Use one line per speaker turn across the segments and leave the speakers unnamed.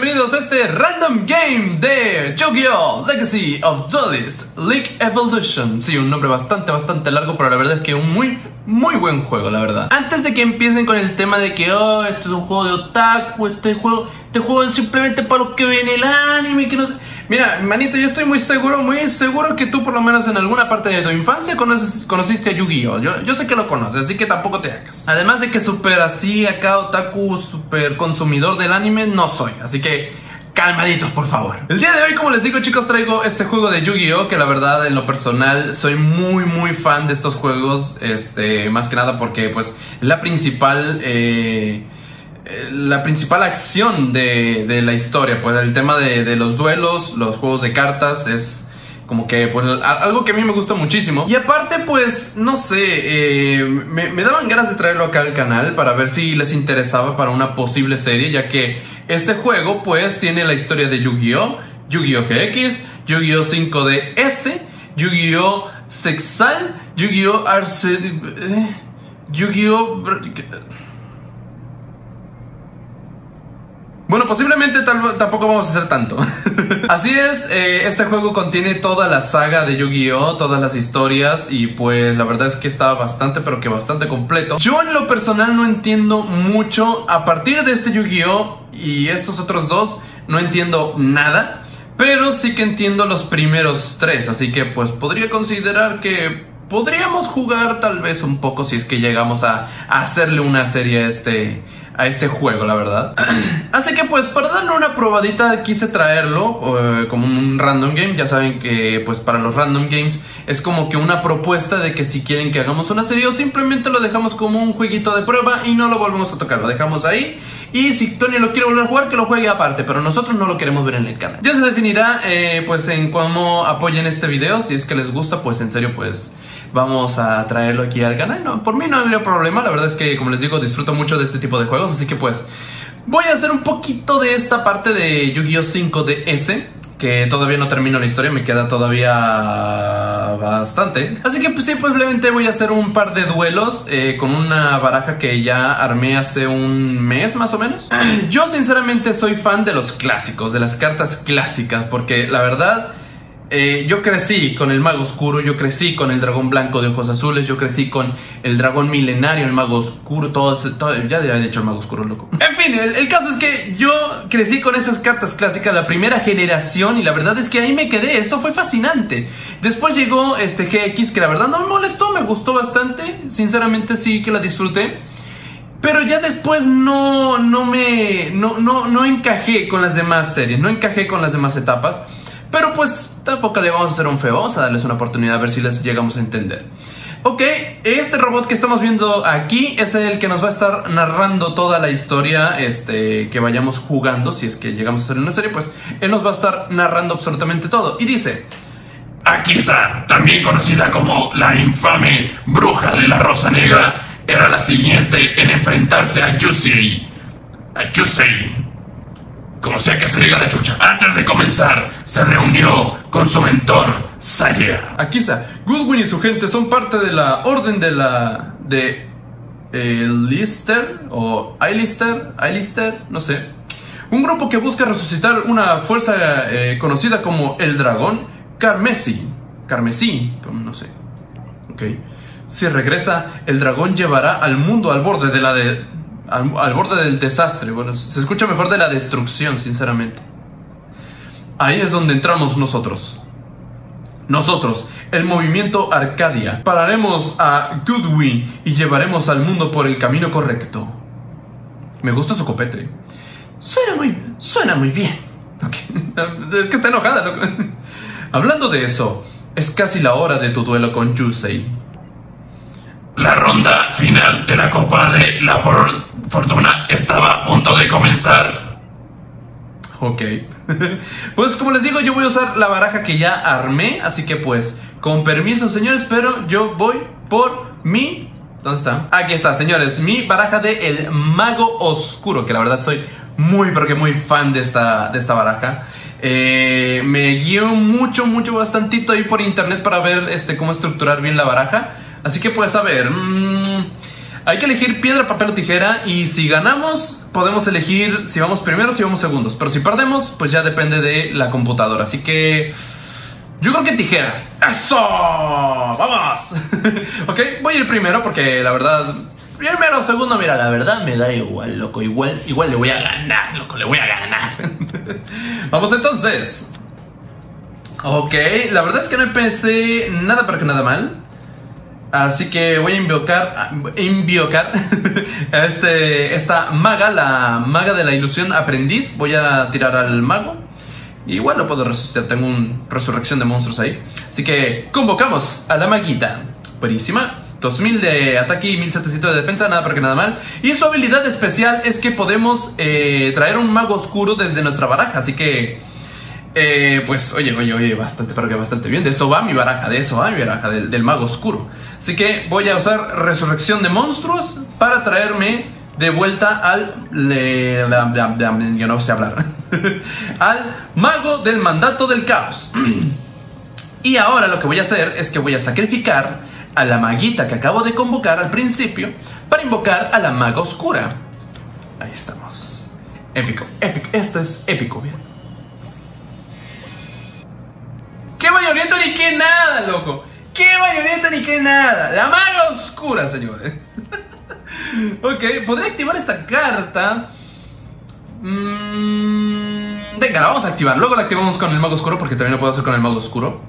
bienvenidos a este random game de Yu-Gi-Oh! Legacy of Duelist League Evolution. Sí, un nombre bastante, bastante largo, pero la verdad es que un muy, muy buen juego, la verdad. Antes de que empiecen con el tema de que, oh, este es un juego de otaku, este juego, este juego es simplemente para los que ven el anime, que no Mira, manito, yo estoy muy seguro, muy seguro que tú por lo menos en alguna parte de tu infancia conociste a Yu-Gi-Oh! Yo, yo sé que lo conoces, así que tampoco te hagas. Además de que super así acá otaku, super consumidor del anime, no soy. Así que calmaditos, por favor. El día de hoy, como les digo, chicos, traigo este juego de Yu-Gi-Oh! Que la verdad, en lo personal, soy muy, muy fan de estos juegos. Este, más que nada porque, pues, la principal. Eh, la principal acción de, la historia, pues el tema de, los duelos, los juegos de cartas es como que pues, algo que a mí me gusta muchísimo. Y aparte pues no sé, eh, me, daban ganas de traerlo acá al canal para ver si les interesaba para una posible serie, ya que este juego pues tiene la historia de Yu-Gi-Oh, Yu-Gi-Oh GX, Yu-Gi-Oh 5DS, Yu-Gi-Oh Sexal, Yu-Gi-Oh Arce... Eh, Yu-Gi-Oh... Bueno, posiblemente tampoco vamos a hacer tanto. Así es, eh, este juego contiene toda la saga de Yu-Gi-Oh, todas las historias y pues la verdad es que está bastante, pero que bastante completo. Yo en lo personal no entiendo mucho, a partir de este Yu-Gi-Oh y estos otros dos, no entiendo nada, pero sí que entiendo los primeros tres, así que pues podría considerar que podríamos jugar tal vez un poco si es que llegamos a, a hacerle una serie a este a este juego, la verdad. Así que pues para darle una probadita quise traerlo eh, como un random game. Ya saben que pues para los random games es como que una propuesta de que si quieren que hagamos una serie o simplemente lo dejamos como un jueguito de prueba y no lo volvemos a tocar, lo dejamos ahí. Y si Tony lo quiere volver a jugar, que lo juegue aparte, pero nosotros no lo queremos ver en el canal. Ya se definirá eh, pues en cómo apoyen este video, si es que les gusta, pues en serio pues vamos a traerlo aquí al canal. Por mí no habría problema, la verdad es que como les digo disfruto mucho de este tipo de juegos, así que pues voy a hacer un poquito de esta parte de Yu-Gi-Oh 5 DS, que todavía no termino la historia, me queda todavía bastante. Así que pues sí, probablemente voy a hacer un par de duelos eh, con una baraja que ya armé hace un mes más o menos. Yo sinceramente soy fan de los clásicos, de las cartas clásicas, porque la verdad... Eh, yo crecí con el mago oscuro, yo crecí con el dragón blanco de ojos azules, yo crecí con el dragón milenario, el mago oscuro, todo, todo ya había dicho el mago oscuro, loco. En fin, el, caso es que yo crecí con esas cartas clásicas, la primera generación, y la verdad es que ahí me quedé, eso fue fascinante. Después llegó este GX, que la verdad no me molestó, me gustó bastante, sinceramente sí que la disfruté. Pero ya después no, no me, no, no, no encajé con las demás series, no encajé con las demás etapas. Pero pues tampoco le vamos a hacer un feo, vamos a darles una oportunidad a ver si les llegamos a entender. Ok, este robot que estamos viendo aquí es el que nos va a estar narrando toda la historia este, que vayamos jugando. Si es que llegamos a hacer una serie, pues él nos va a estar narrando absolutamente todo. Y dice...
Akisa, también conocida como la infame bruja de la Rosa Negra, era la siguiente en enfrentarse a Yusei. A Yusei, como sea que se diga la chucha. Antes de comenzar, se reunió con su mentor, Sayer.
Akisa, Goodwin y su gente son parte de la orden de la... de... Eh, Lister o Eilister, Eilister, no sé. Un grupo que busca resucitar una fuerza eh, conocida como el dragón Carmesí. Carmesí, no sé. Ok. Si regresa, el dragón llevará al mundo al borde de la de al, borde del desastre. Bueno, se escucha mejor de la destrucción, sinceramente. Ahí es donde entramos nosotros. Nosotros, el movimiento Arcadia, pararemos a Goodwin y llevaremos al mundo por el camino correcto. Me gusta su copete. Suena muy, suena muy bien. Es que está enojada. Hablando de eso, es casi la hora de tu duelo con Yusei.
La ronda final de la Copa de la Fortuna estaba a punto de comenzar.
Ok. pues como les digo, yo voy a usar la baraja que ya armé. Así que pues, con permiso señores, pero yo voy por mi... ¿Dónde está? Aquí está, señores. Mi baraja de El Mago Oscuro. Que la verdad soy muy, pero que muy fan de esta, de esta baraja. Eh, me guío mucho, mucho, bastantito ahí por internet para ver este, cómo estructurar bien la baraja. Así que pues a ver, mmm, Hay que elegir piedra, papel o tijera y si ganamos podemos elegir si vamos primeros, si vamos segundos. Pero si perdemos, pues ya depende de la computadora. Así que yo creo que tijera. ¡Eso! ¡Vamos! ok, voy a ir primero porque la verdad... Primero o segundo, mira, la verdad me da igual, loco. Igual, igual le voy a ganar, loco, le voy a ganar. Vamos entonces. Ok, la verdad es que no empecé nada para que nada mal. Así que voy a invocar, invocar a este, esta maga, la maga de la ilusión aprendiz. Voy a tirar al mago. Igual lo puedo resucitar, tengo una resurrección de monstruos ahí. Así que convocamos a la maguita. Buenísima. 2000 de ataque y 1700 de defensa, nada para que nada mal. Y su habilidad especial es que podemos eh, traer un mago oscuro desde nuestra baraja. Así que eh, pues oye, oye, oye, bastante, pero que bastante bien. De eso va mi baraja, de eso va mi baraja, del, mago oscuro. Así que voy a usar resurrección de monstruos para traerme de vuelta al... Le, yo no sé hablar. al mago del mandato del caos. y ahora lo que voy a hacer es que voy a sacrificar a la maguita que acabo de convocar al principio para invocar a la maga oscura. Ahí estamos. Épico, épico. Esto es épico, bien. Loco? ¿Qué bayoneta ni qué nada? La maga oscura, señores. ok, podré activar esta carta. Mm, venga, la vamos a activar. Luego la activamos con el mago oscuro porque también lo puedo hacer con el mago oscuro.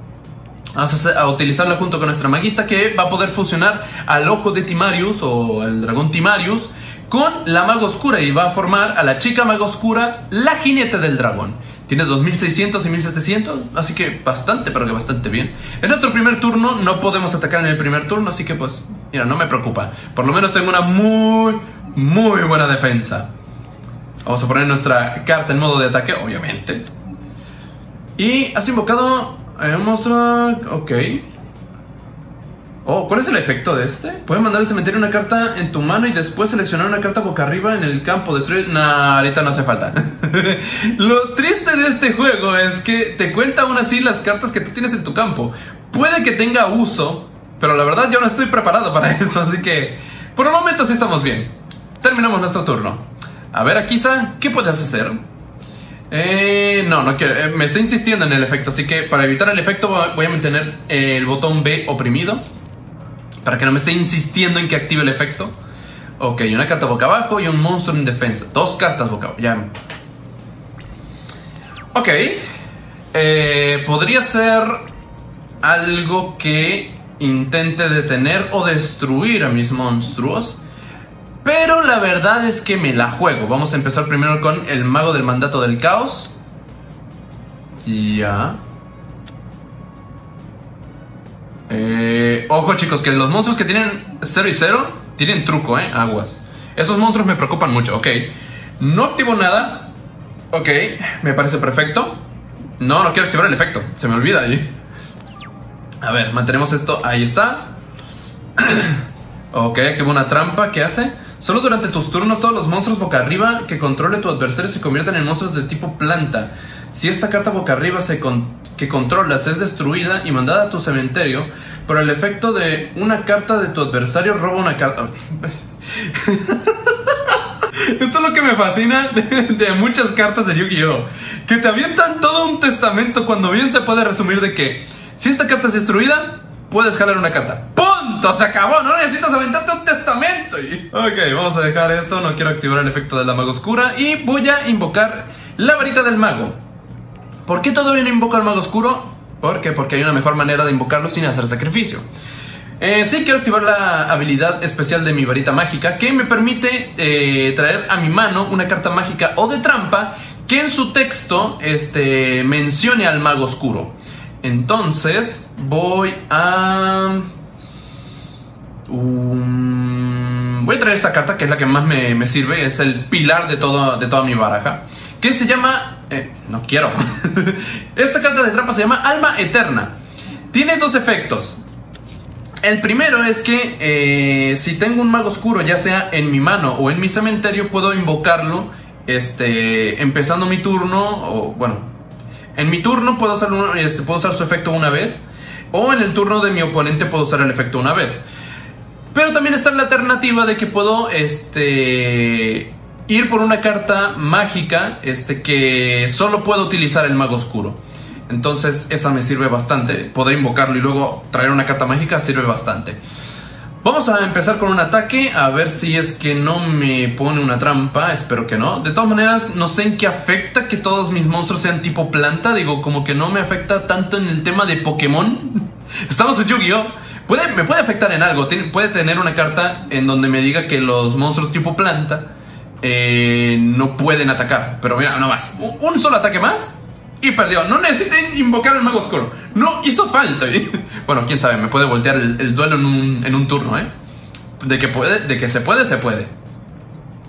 Vamos a, utilizarla junto con nuestra maguita que va a poder fusionar al ojo de Timarius o al dragón Timarius con la maga oscura y va a formar a la chica maga oscura, la jinete del dragón. Tiene 2600 y 1700, así que bastante, pero que bastante bien. En nuestro primer turno no podemos atacar en el primer turno, así que pues, mira, no me preocupa. Por lo menos tengo una muy, muy buena defensa. Vamos a poner nuestra carta en modo de ataque, obviamente. Y has invocado a un monstruo... Ok. Oh, ¿cuál es el efecto de este? Puedes mandar al cementerio una carta en tu mano y después seleccionar una carta boca arriba en el campo. Destruir. Nah, ahorita no hace falta. Lo triste de este juego es que te cuenta aún así las cartas que tú tienes en tu campo. Puede que tenga uso, pero la verdad yo no estoy preparado para eso, así que por el momento sí estamos bien. Terminamos nuestro turno. A ver, Akisa, ¿qué puedes hacer? Eh, no, no quiero. Eh, me está insistiendo en el efecto, así que para evitar el efecto voy a mantener el botón B oprimido. Para que no me esté insistiendo en que active el efecto. Ok, una carta boca abajo y un monstruo en defensa. Dos cartas boca abajo. Ya. Ok. Eh, podría ser algo que intente detener o destruir a mis monstruos. Pero la verdad es que me la juego. Vamos a empezar primero con el mago del mandato del caos. Ya. Eh, ojo chicos, que los monstruos que tienen 0 y 0 tienen truco, ¿eh? Aguas. Esos monstruos me preocupan mucho, ok. No activo nada. Ok, me parece perfecto. No, no quiero activar el efecto. Se me olvida ahí. A ver, mantenemos esto. Ahí está. ok, activo una trampa. ¿Qué hace? Solo durante tus turnos todos los monstruos boca arriba que controle tu adversario se convierten en monstruos de tipo planta. Si esta carta boca arriba se que controlas es destruida y mandada a tu cementerio, por el efecto de una carta de tu adversario roba una carta. Esto es lo que me fascina de, muchas cartas de Yu-Gi-Oh! Que te avientan todo un testamento cuando bien se puede resumir de que si esta carta es destruida, puedes jalar una carta. ¡Punto! Se acabó, no necesitas aventarte un testamento. Ok, vamos a dejar esto, no quiero activar el efecto de la maga oscura y voy a invocar la varita del mago. ¿Por qué todavía no invoco al mago oscuro? ¿Por qué? Porque hay una mejor manera de invocarlo sin hacer sacrificio. Eh, sí quiero activar la habilidad especial de mi varita mágica que me permite eh, traer a mi mano una carta mágica o de trampa que en su texto este, mencione al mago oscuro. Entonces voy a... voy a traer esta carta que es la que más me, sirve, es el pilar de, todo, de toda mi baraja que se llama... Eh, no quiero. Esta carta de trampa se llama Alma Eterna. Tiene dos efectos. El primero es que eh, si tengo un mago oscuro, ya sea en mi mano o en mi cementerio, puedo invocarlo este, empezando mi turno, o bueno, en mi turno puedo usar, este, puedo usar su efecto una vez, o en el turno de mi oponente puedo usar el efecto una vez. Pero también está la alternativa de que puedo este ir por una carta mágica este que solo puedo utilizar el mago oscuro. Entonces esa me sirve bastante. Poder invocarlo y luego traer una carta mágica sirve bastante. Vamos a empezar con un ataque, a ver si es que no me pone una trampa, espero que no. De todas maneras, no sé en qué afecta que todos mis monstruos sean tipo planta, digo, como que no me afecta tanto en el tema de Pokémon. Estamos en Yu-Gi-Oh! Puede, me puede afectar en algo, puede tener una carta en donde me diga que los monstruos tipo planta eh, no pueden atacar. Pero mira, no más, un solo ataque más y perdió. No necesiten invocar al mago oscuro. No hizo falta. bueno, quién sabe, me puede voltear el, duelo en un, turno, ¿eh? De que, puede, de que se puede, se puede.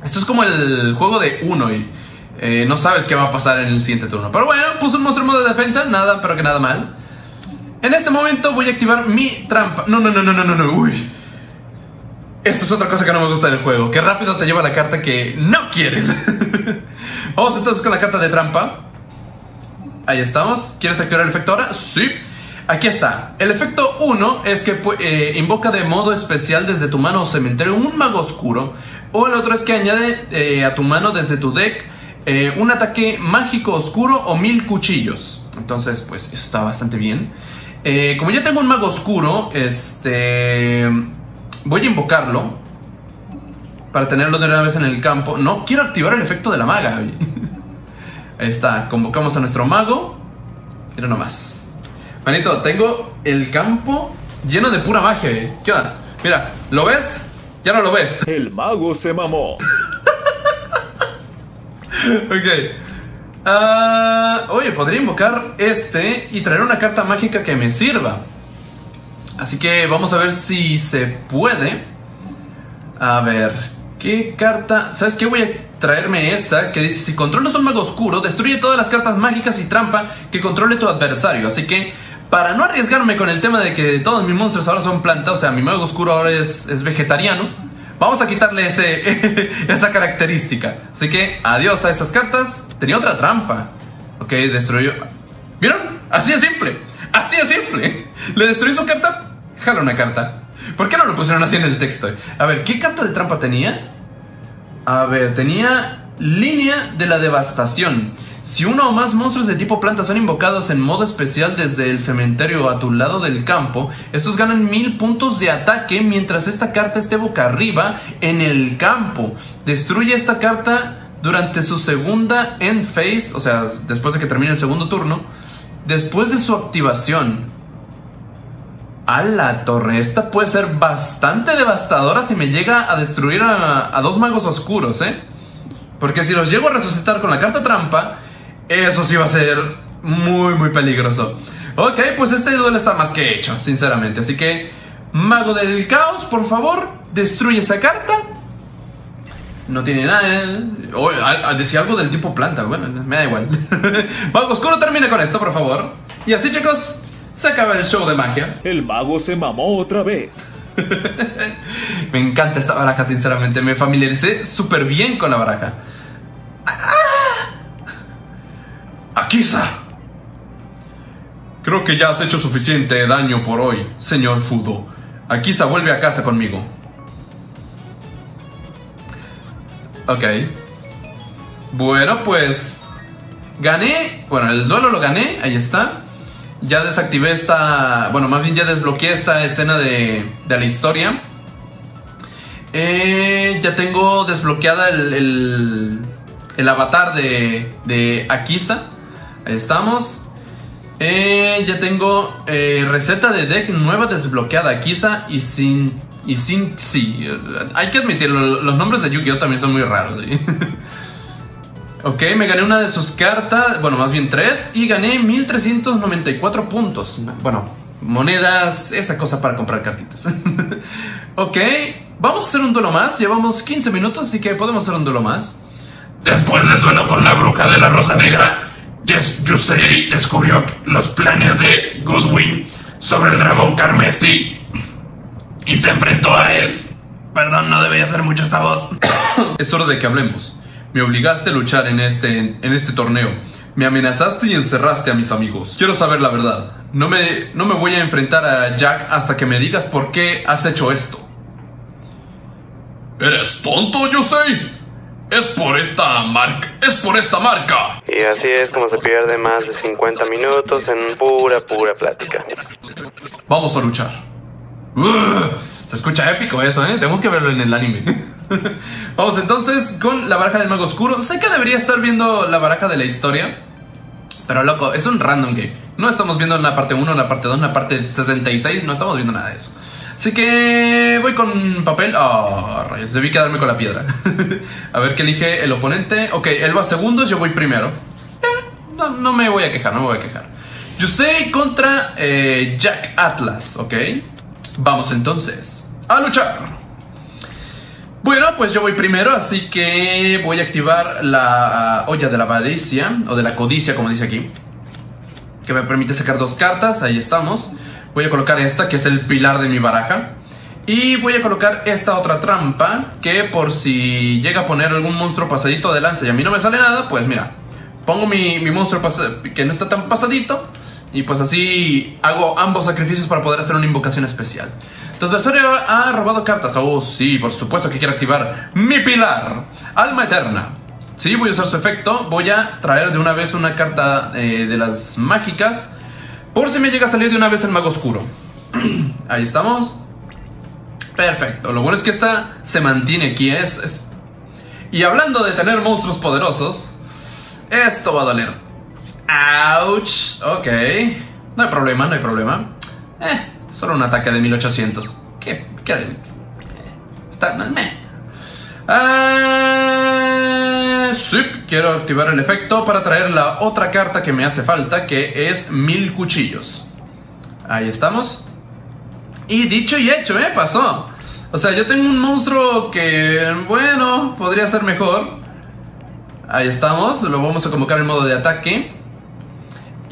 Esto es como el juego de uno y eh, no sabes qué va a pasar en el siguiente turno. Pero bueno, puso un monstruo modo de defensa, nada, pero que nada mal. En este momento voy a activar mi trampa. No, no, no, no, no, no, no, uy. Esto es otra cosa que no me gusta del juego. Que rápido te lleva la carta que no quieres. Vamos entonces con la carta de trampa. Ahí estamos. ¿Quieres activar el efecto ahora? Sí. Aquí está. El efecto 1 es que eh, invoca de modo especial desde tu mano o cementerio un mago oscuro. O el otro es que añade eh, a tu mano desde tu deck eh, un ataque mágico oscuro o mil cuchillos. Entonces, pues eso está bastante bien. como ya tengo un mago oscuro, este. Voy a invocarlo. Para tenerlo de una vez en el campo. No, quiero activar el efecto de la maga. Ahí está, convocamos a nuestro mago. Mira nomás. Manito, tengo el campo lleno de pura magia. ¿Qué onda? Mira, ¿lo ves? Ya no lo ves.
El mago se mamó.
ok. Ah, oye, podría invocar este y traer una carta mágica que me sirva. Así que vamos a ver si se puede. A ver, ¿qué carta? ¿Sabes qué? Voy a traerme esta que dice, si controlas un mago oscuro, destruye todas las cartas mágicas y trampa que controle tu adversario. Así que, para no arriesgarme con el tema de que todos mis monstruos ahora son planta, o sea, mi mago oscuro ahora es, es vegetariano, vamos a quitarle ese, esa característica. Así que, adiós a esas cartas. Tenía otra trampa. Ok, destruyó... ¿Vieron? Así es simple. Así es simple. Le destruí su carta, jala una carta. ¿Por qué no lo pusieron así en el texto? A ver, ¿qué carta de trampa tenía? A ver, tenía línea de la devastación. Si uno o más monstruos de tipo planta son invocados en modo especial desde el cementerio a tu lado del campo, estos ganan mil puntos de ataque mientras esta carta esté boca arriba en el campo. Destruye esta carta durante su segunda end phase, o sea, después de que termine el segundo turno, después de su activación. A la torre, esta puede ser bastante devastadora si me llega a destruir a, dos magos oscuros, ¿eh? Porque si los llego a resucitar con la carta trampa, eso sí va a ser muy, muy peligroso. Ok, pues este duelo está más que hecho, sinceramente. Así que, mago del caos, por favor, destruye esa carta. No tiene nada. ¿eh? Oh, decía algo del tipo planta. Bueno, me da igual. mago oscuro, termine con esto, por favor. Y así, chicos, se acaba el show de magia.
El mago se mamó otra vez.
me encanta esta baraja, sinceramente. Me familiaricé súper bien con la baraja. ¡Akisa! Creo que ya has hecho suficiente daño por hoy, señor Fudo. Akisa vuelve a casa conmigo. Ok. Bueno, pues... Gané. Bueno, el duelo lo gané. Ahí está ya desactivé esta, bueno, más bien ya desbloqueé esta escena de, la historia. Eh, ya tengo desbloqueada el, el, avatar de, de Akisa. Ahí estamos. Eh, ya tengo eh, receta de deck nueva desbloqueada. Akisa y sin. Y sin. Sí, hay que admitirlo, los nombres de Yu-Gi-Oh! también son muy raros. Ok, me gané una de sus cartas, bueno, más bien tres, y gané 1394 puntos. Bueno, monedas, esa cosa para comprar cartitas. ok, vamos a hacer un duelo más, llevamos 15 minutos, así que podemos hacer un duelo más.
Después del duelo con la bruja de la Rosa Negra, Yes Yusei descubrió los planes de Goodwin sobre el dragón carmesí y se enfrentó a él. Perdón, no debería ser mucho esta voz.
es hora de que hablemos. Me obligaste a luchar en este, en este torneo. Me amenazaste y encerraste a mis amigos. Quiero saber la verdad. No me, no me voy a enfrentar a Jack hasta que me digas por qué has hecho esto.
¿Eres tonto, Yusei? Es por esta marca. Es por esta marca.
Y así es como se pierde más de 50 minutos en pura, pura plática.
Vamos a luchar. Se escucha épico eso, ¿eh? Tengo que verlo en el anime. Vamos entonces con la baraja del mago oscuro. Sé que debería estar viendo la baraja de la historia. Pero loco, es un random game. No estamos viendo una parte 1, una parte 2, una parte 66. No estamos viendo nada de eso. Así que voy con papel. Oh, rayos, debí quedarme con la piedra. a ver qué elige el oponente. Ok, él va segundos, yo voy primero. Eh, no, no me voy a quejar, no me voy a quejar. Yusei contra eh, Jack Atlas, ¿ok? Vamos entonces a luchar. Bueno, pues yo voy primero, así que voy a activar la olla de la avaricia, o de la codicia, como dice aquí. Que me permite sacar dos cartas, ahí estamos. Voy a colocar esta, que es el pilar de mi baraja. Y voy a colocar esta otra trampa, que por si llega a poner algún monstruo pasadito de lanza y a mí no me sale nada, pues mira, pongo mi, mi monstruo que no está tan pasadito. Y pues así hago ambos sacrificios para poder hacer una invocación especial. Tu adversario ha robado cartas. Oh, sí, por supuesto que quiero activar mi pilar. Alma eterna. Sí, voy a usar su efecto. Voy a traer de una vez una carta eh, de las mágicas. Por si me llega a salir de una vez el mago oscuro. Ahí estamos. Perfecto. Lo bueno es que esta se mantiene aquí. Es, es... Y hablando de tener monstruos poderosos, esto va a doler. Ouch. Ok. No hay problema, no hay problema. Eh, solo un ataque de 1800. ¿Qué? ¿Qué? Eh, está. Meh. Sí, quiero activar el efecto para traer la otra carta que me hace falta, que es mil cuchillos. Ahí estamos. Y dicho y hecho, ¿eh? Pasó. O sea, yo tengo un monstruo que, bueno, podría ser mejor. Ahí estamos, lo vamos a convocar en modo de ataque.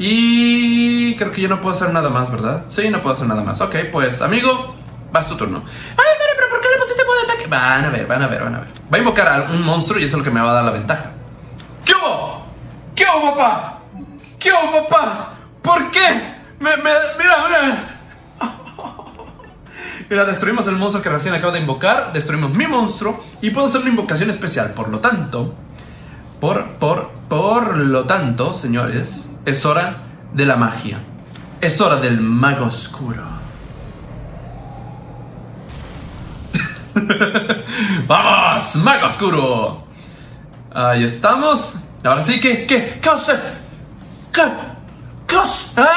Y creo que yo no puedo hacer nada más, ¿verdad? Sí, no puedo hacer nada más. Ok, pues, amigo, vas tu turno. Ay, pero ¿por qué le pusiste modo de ataque? Van a ver, van a ver, van a ver. Va a invocar a un monstruo y eso es lo que me va a dar la ventaja. ¿Qué hubo? ¿Qué hubo, papá? ¿Qué hubo, papá? ¿Por qué? Mira, mira. Mira, destruimos el monstruo que recién acabo de invocar, destruimos mi monstruo y puedo hacer una invocación especial. Por lo tanto, por, por, por lo tanto, señores, es hora de la magia. Es hora del mago oscuro. ¡Vamos! ¡Mago oscuro! Ahí estamos. Ahora sí que, ¿qué? ¿Qué hace? ¿Qué? ¿Qué hace? ¡Ah!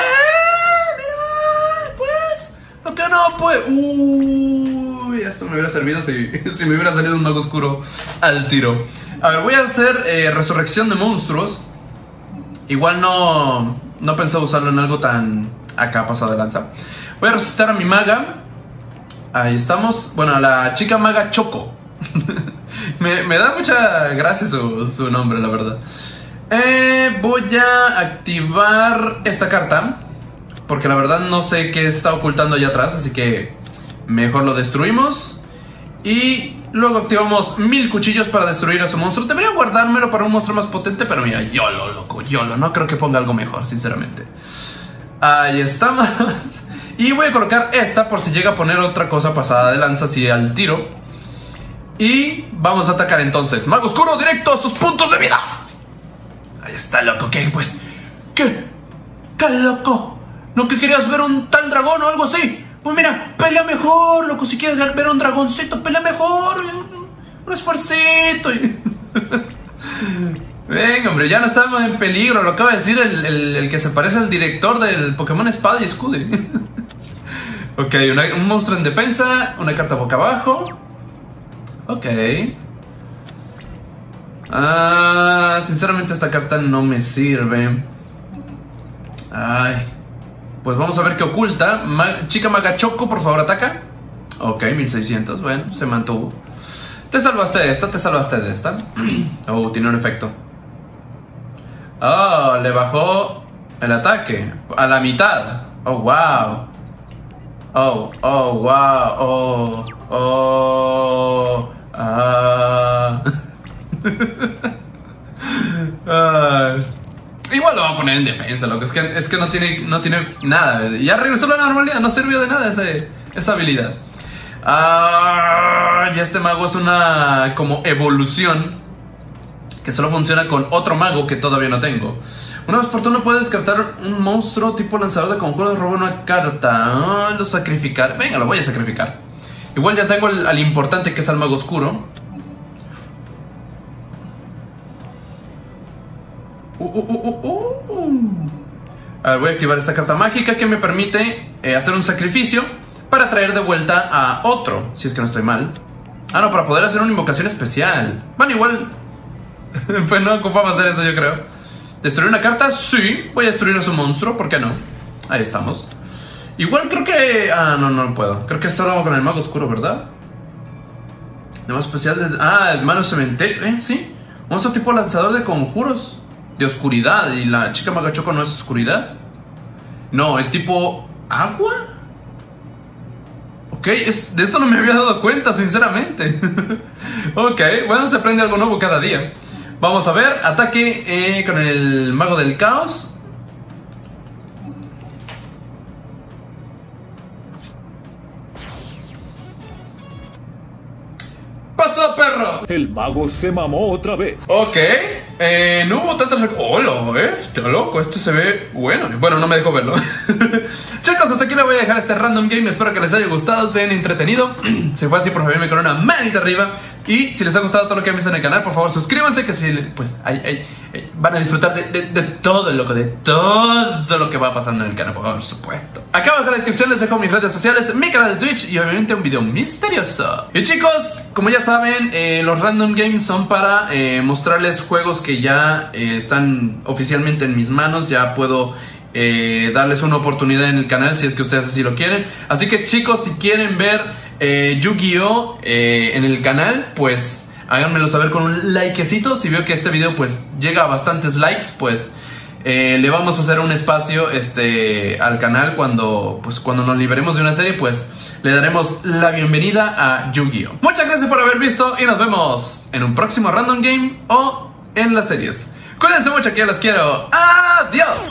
Mira, pues. Lo que no, pues. Uy, esto me hubiera servido si, si me hubiera salido un mago oscuro al tiro. A ver, voy a hacer eh, resurrección de monstruos. Igual no, no pensé usarlo en algo tan acá pasado de lanza. Voy a resucitar a mi maga. Ahí estamos. Bueno, a la chica maga Choco. me, me, da mucha gracia su, su nombre, la verdad. Eh, voy a activar esta carta. Porque la verdad no sé qué está ocultando allá atrás. Así que mejor lo destruimos. Y luego activamos mil cuchillos para destruir a su monstruo. Debería guardármelo para un monstruo más potente, pero mira, YOLO, loco, YOLO. No creo que ponga algo mejor, sinceramente. Ahí estamos. Y voy a colocar esta por si llega a poner otra cosa pasada de lanza así al tiro. Y vamos a atacar entonces. Mago Oscuro directo a sus puntos de vida. Ahí está, loco. ¿Qué? Pues. ¿Qué? ¿Qué loco? ¿No que querías ver un tal dragón o algo así? Pues mira, pelea mejor, loco. Si quieres ver un dragoncito, pelea mejor. Un esfuercito. Venga, hombre, ya no estamos en peligro. Lo acaba de decir el, el, que se parece al director del Pokémon Espada y Escudo. ok, un monstruo en defensa, una carta boca abajo. Ok. Ah, sinceramente esta carta no me sirve. Ay. Pues vamos a ver qué oculta. Ma Chica Magachoco, por favor, ataca. Ok, 1600. Bueno, se mantuvo. Te salvaste de esta, te salvaste de esta. Oh, tiene un efecto. Oh, le bajó el ataque a la mitad. Oh, wow. Oh, oh, wow. Oh, oh. Ah. ah. Igual lo va a poner en defensa, loco. Es que, es que no, tiene, no tiene nada. Ya regresó a la normalidad, no sirvió de nada ese, esa habilidad. Ah, y este mago es una como evolución que solo funciona con otro mago que todavía no tengo. Una vez por turno puede descartar un monstruo tipo lanzador de conjuros, roba una carta. Ah, lo sacrificar. Venga, lo voy a sacrificar. Igual ya tengo al, al importante que es el mago oscuro. Uh, uh, uh, uh, uh. A ver, voy a activar esta carta mágica que me permite eh, hacer un sacrificio para traer de vuelta a otro, si es que no estoy mal. Ah, no, para poder hacer una invocación especial. Bueno, igual... pues no ocupaba hacer eso, yo creo. ¿Destruir una carta? Sí. Voy a destruir a su monstruo, ¿por qué no? Ahí estamos. Igual creo que... Ah, no, no puedo. Creo que solo con el mago oscuro, ¿verdad? Nuevo especial de... Ah, el malo cementerio. ¿Eh? Sí. Monstruo tipo lanzador de conjuros. De oscuridad. ¿Y la chica magachoco no es oscuridad? No, es tipo... ¿Agua? Ok, es, de eso no me había dado cuenta, sinceramente. ok, bueno, se aprende algo nuevo cada día. Vamos a ver, ataque eh, con el mago del caos. ¡Pasó, perro!
El mago se mamó otra vez.
Ok, eh, no hubo tantas... ¡Hola, eh! Está loco, esto se ve bueno. Bueno, no me dejó verlo. Chicos, hasta aquí le voy a dejar este random game. Espero que les haya gustado, se hayan entretenido. se fue así, por favor, me con una manita arriba. Y si les ha gustado todo lo que han visto en el canal, por favor, suscríbanse. Que si, pues, van a disfrutar de, todo, loco, de todo lo que va pasando en el canal, por supuesto. Acá abajo en la descripción les dejo mis redes sociales, mi canal de Twitch y obviamente un video misterioso. Y chicos, como ya saben, eh, los random games son para eh, mostrarles juegos que ya eh, están oficialmente en mis manos. Ya puedo darles una oportunidad en el canal si es que ustedes así lo quieren. Así que chicos, si quieren ver eh, Yu-Gi-Oh! Eh, en el canal, pues háganmelo saber con un likecito. Si veo que este video pues llega a bastantes likes, pues eh, le vamos a hacer un espacio este, al canal cuando, pues, cuando nos liberemos de una serie, pues le daremos la bienvenida a Yu-Gi-Oh! Muchas gracias por haber visto y nos vemos en un próximo Random Game o en las series. Cuídense mucho que las quiero. ¡Adiós!